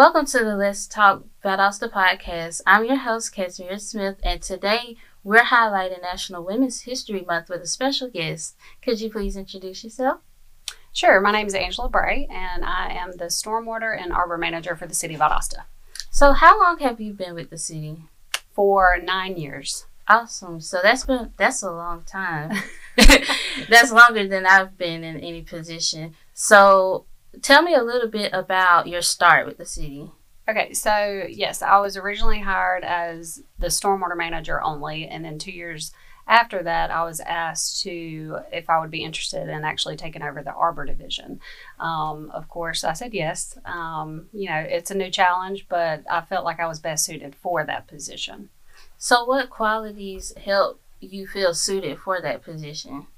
Welcome to the Let's Talk Valdosta podcast. I'm your host, Casimir Smith, and today we're highlighting National Women's History Month with a special guest. Could you please introduce yourself? Sure. My name is Angela Bray, and I am the Stormwater and Arbor Manager for the City of Valdosta. So, how long have you been with the city? For nine years. Awesome. So that's been that's a long time. that's longer than I've been in any position. So tell me a little bit about your start with the city. Okay, so yes, I was originally hired as the stormwater manager only, and then two years after that, I was asked to if I would be interested in actually taking over the arbor division. Um, of course, I said yes. Um, you know, it's a new challenge, but I felt like I was best suited for that position. So, what qualities help you feel suited for that position?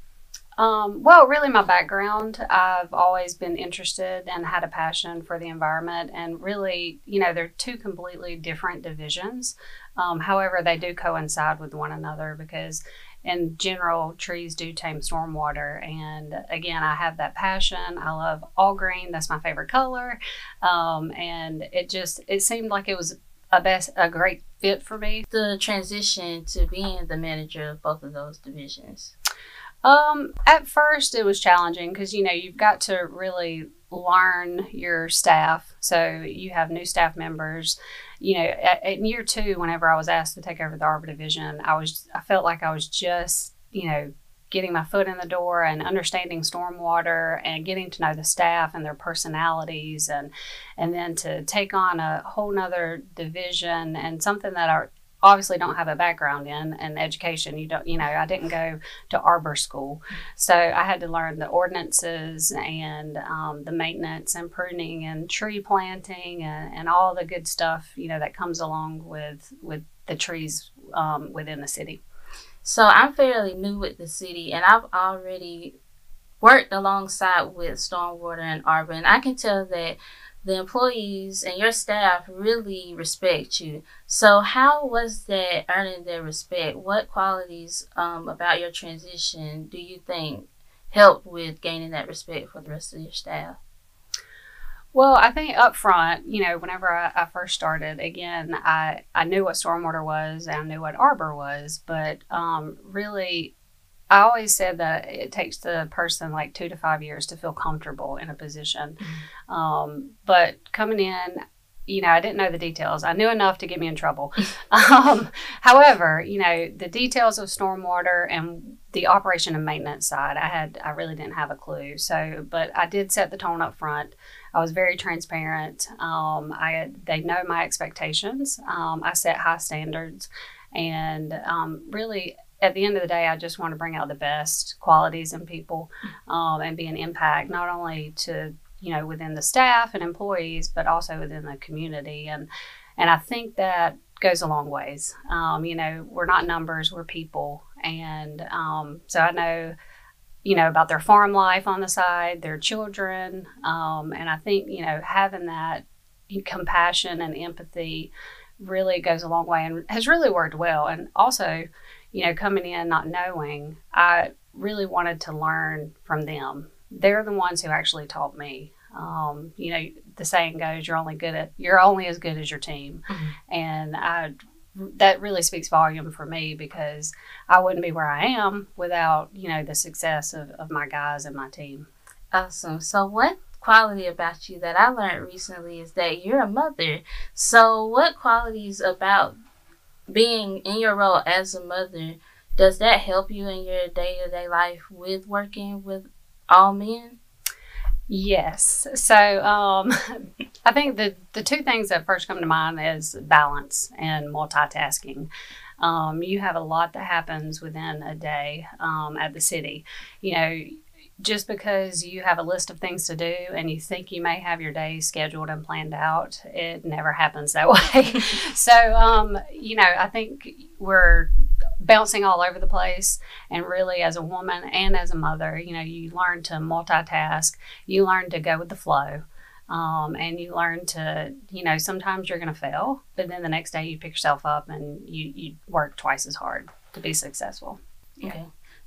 Um, well, really, my background, I've always been interested and had a passion for the environment. And really, you know, they're two completely different divisions. Um, however, they do coincide with one another because, in general, trees do tame stormwater. And again, I have that passion. I love all green, that's my favorite color. Um, and it just, it seemed like it was a best a great fit for me. The transition to being the manager of both of those divisions. Um, at first it was challenging because you know you've got to really learn your staff. So you have new staff members. You know, at, at year two, whenever I was asked to take over the arbor division, I was I felt like I was just you know getting my foot in the door and understanding stormwater and getting to know the staff and their personalities and and then to take on a whole nother division and something that our obviously don't have a background in and education. You don't you know i didn't go to arbor school. So i had to learn the ordinances and um, the maintenance and pruning and tree planting and, and all the good stuff you know that comes along with with the trees um, within the city. So i'm fairly new with the city and i've already worked alongside with stormwater and arbor and i can tell that the employees and your staff really respect you. So, how was that earning their respect? What qualities um, about your transition do you think helped with gaining that respect for the rest of your staff? Well, I think up front, you know, whenever I, I, first started, again, I, I knew what stormwater was and I knew what arbor was, but um, really I always said that it takes the person like two to five years to feel comfortable in a position. Mm-hmm. Um, but coming in, you know, I didn't know the details. I knew enough to get me in trouble. um, however, you know, the details of stormwater and the operation and maintenance side, I had, I really didn't have a clue. So, but I did set the tone up front. I was very transparent. Um, I, they know my expectations. Um, I set high standards, and um, really at the end of the day, I just want to bring out the best qualities in people um, and be an impact not only to you know within the staff and employees, but also within the community. And and I think that goes a long ways. Um, you know, we're not numbers, we're people, and um, so I know you know about their farm life on the side, their children, um, and I think you know having that compassion and empathy really goes a long way and has really worked well. And also, you know, coming in not knowing, I really wanted to learn from them. They're the ones who actually taught me. Um, you know, the saying goes, "You're only good at you're only as good as your team," mm-hmm. and I that really speaks volume for me because I wouldn't be where I am without you know the success of, of my guys and my team. Awesome. So, what quality about you that I learned recently is that you're a mother. So, what qualities about being in your role as a mother, does that help you in your day to day life with working with all men? Yes. So um, I think the, the two things that first come to mind is balance and multitasking. Um, you have a lot that happens within a day um, at the city. You know, just because you have a list of things to do and you think you may have your day scheduled and planned out, it never happens that way. so, um, you know, I think we're bouncing all over the place. And really, as a woman and as a mother, you know, you learn to multitask, you learn to go with the flow. Um, and you learn to, you know, sometimes you're going to fail, but then the next day you pick yourself up and you, you work twice as hard to be successful. Okay.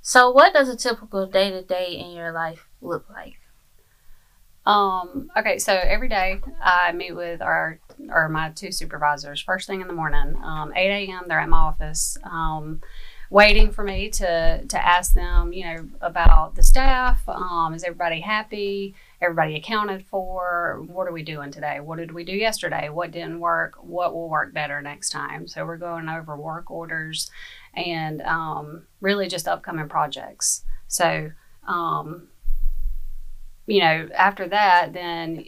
So, what does a typical day to day in your life look like? Um, okay, so every day I meet with our or my two supervisors first thing in the morning. Um, 8 a.m. They're at my office. Um, waiting for me to to ask them, you know, about the staff. Um, is everybody happy? Everybody accounted for? What are we doing today? What did we do yesterday? What didn't work? What will work better next time? So we're going over work orders and um, really just upcoming projects. So, um, you know, after that, then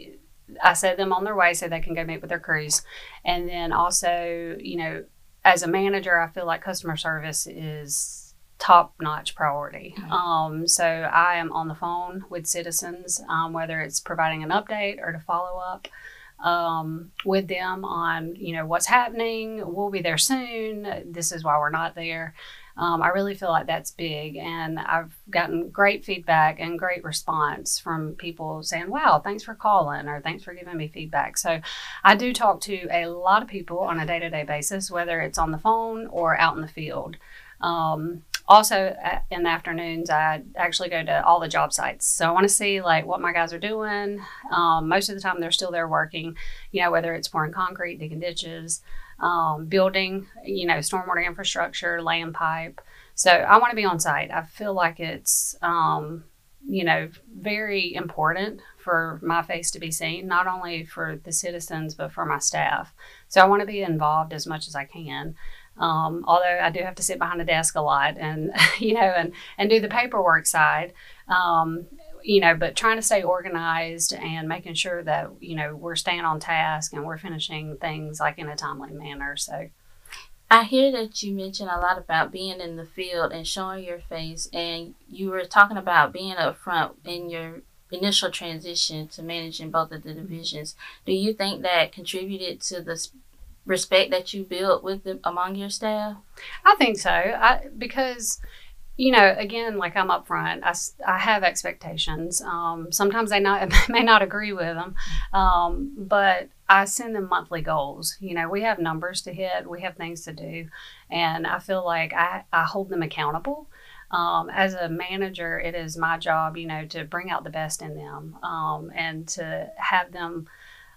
I set them on their way so they can go meet with their crews. And then also, you know, as a manager, I feel like customer service is top notch priority. Mm-hmm. Um, so I am on the phone with citizens, um, whether it's providing an update or to follow up um, with them on, you know, what's happening. We'll be there soon. This is why we're not there. Um, I really feel like that's big. And I've gotten great feedback and great response from people saying, wow, thanks for calling or thanks for giving me feedback. So I do talk to a lot of people on a day to day basis, whether it's on the phone or out in the field. Um, also in the afternoons i actually go to all the job sites so i want to see like what my guys are doing um, most of the time they're still there working you know whether it's pouring concrete digging ditches um, building, you know, stormwater infrastructure, land pipe. So I want to be on site. I feel like it's, um, you know, very important for my face to be seen, not only for the citizens, but for my staff. So I want to be involved as much as I can. Um, although I do have to sit behind a desk a lot and, you know, and, and do the paperwork side. Um, you know, but trying to stay organized and making sure that, you know, we're staying on task and we're finishing things like in a timely manner. So I hear that you mentioned a lot about being in the field and showing your face, and you were talking about being up front in your initial transition to managing both of the divisions. Do you think that contributed to the respect that you built with the, among your staff? I think so. I because you know, again, like I'm upfront, I, I have expectations. Um, sometimes they not may not agree with them, um, but I send them monthly goals. You know, we have numbers to hit, we have things to do, and I feel like I, I hold them accountable. Um, as a manager, it is my job, you know, to bring out the best in them um, and to have them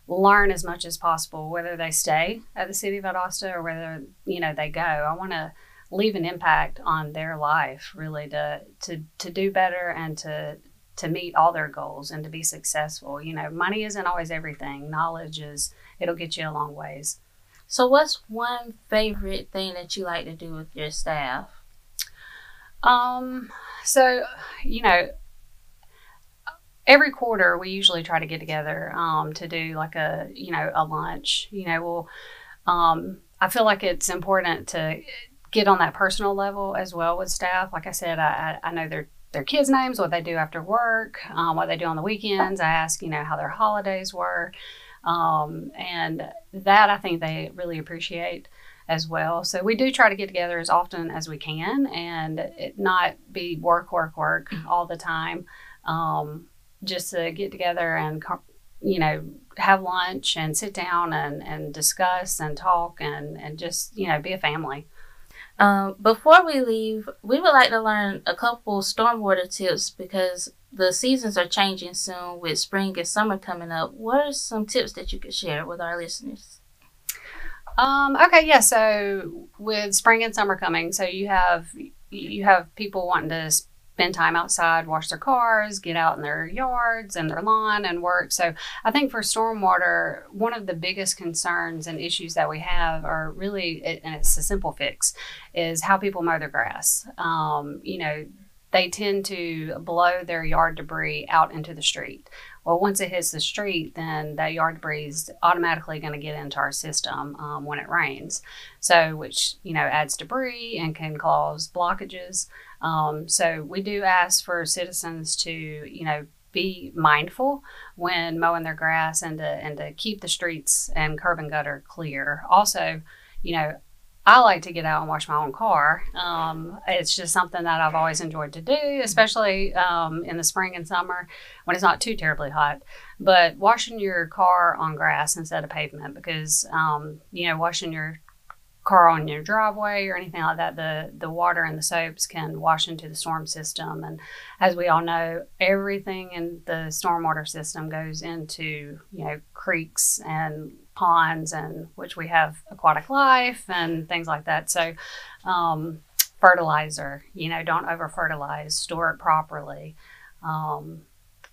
learn as much as possible, whether they stay at the city of Valdosta or whether you know they go. I want to leave an impact on their life really to to to do better and to to meet all their goals and to be successful. You know money isn't always everything. Knowledge is it'll get you a long ways. So what's one favorite thing that you like to do with your staff? Um so you know every quarter we usually try to get together um, to do like a you know a lunch. You know we'll um, i feel like it's important to get on that personal level as well with staff. Like I said, I, I know their their kids' names, what they do after work, um, what they do on the weekends. I ask, you know, how their holidays were, um, and that I think they really appreciate as well. So we do try to get together as often as we can, and not be work, work, work all the time. Um, just to get together and you know have lunch and sit down and, and discuss and talk and, and just you know be a family um, before we leave, we would like to learn a couple stormwater tips because the seasons are changing soon with spring and summer coming up. What are some tips that you could share with our listeners? Um, okay, yeah. So with spring and summer coming, so you have you have people wanting to spend time outside, wash their cars, get out in their yards and their lawn and work. So I think for stormwater, one of the biggest concerns and issues that we have are really, and it's a simple fix, is how people mow their grass. Um, you know, they tend to blow their yard debris out into the street. Well, once it hits the street, then that yard debris is automatically going to get into our system um, when it rains. So, which you know adds debris and can cause blockages. Um, so we do ask for citizens to, you know, be mindful when mowing their grass and to, and to keep the streets and curb and gutter clear. Also, you know, I like to get out and wash my own car. Um, it's just something that I've always enjoyed to do, especially um, in the spring and summer when it's not too terribly hot. But washing your car on grass instead of pavement, because um, you know, washing your car on your driveway or anything like that, the the water and the soaps can wash into the storm system. And as we all know, everything in the stormwater system goes into you know creeks and ponds, and which we have aquatic life and things like that. So. Um, fertilizer, you know, don't over fertilize, store it properly. Um,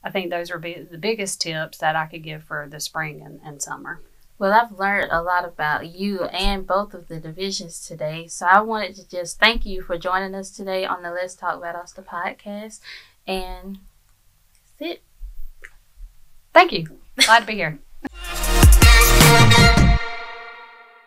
I think those are be- the biggest tips that I could give for the spring and, and summer. Well, I've learned a lot about you and both of the divisions today. So I wanted to just thank you for joining us today on the Let's Talk Valdosta podcast. And that's it. Thank you. Glad to be here. Thank you.